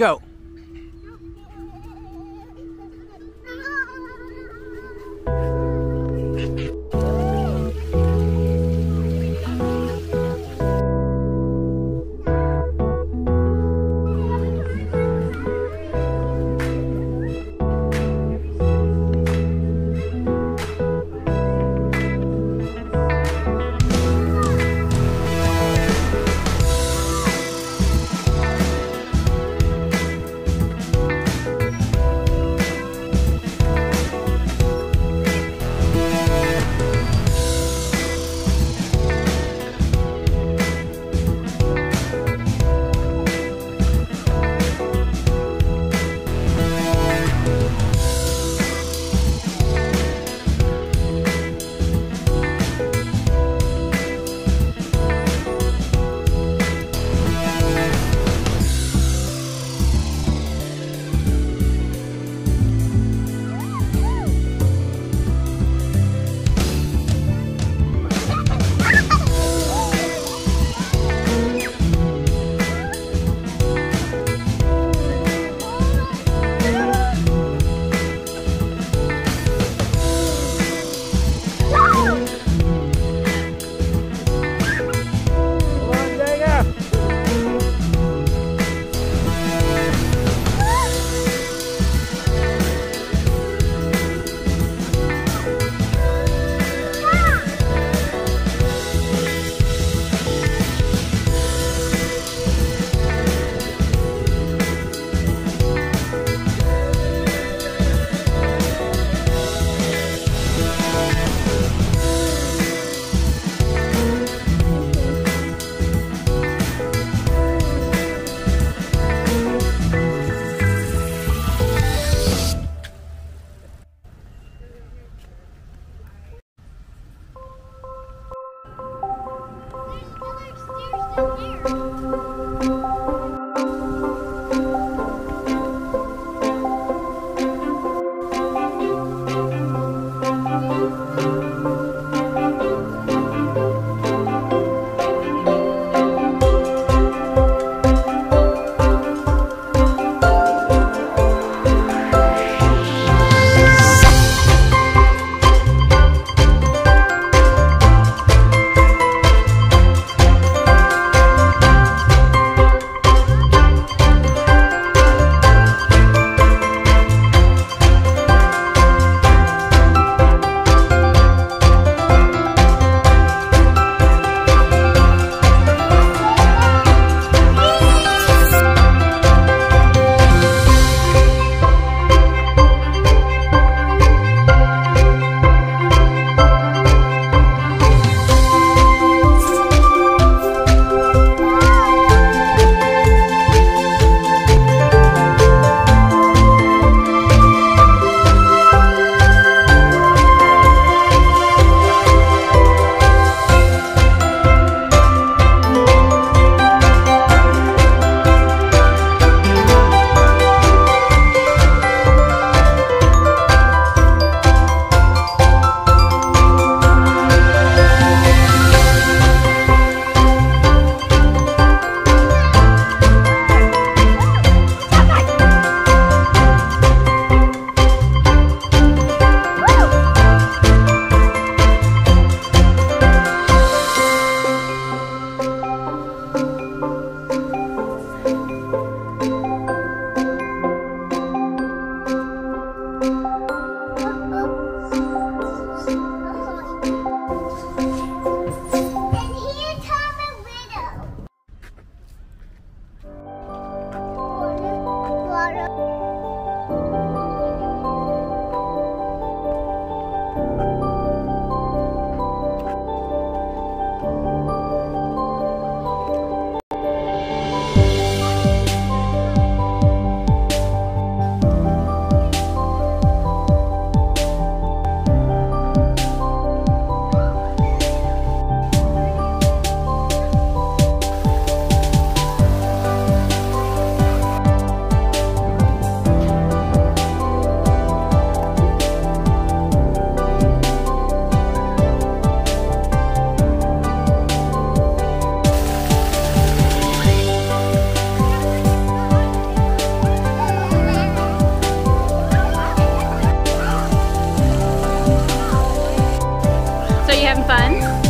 Go. So you having fun?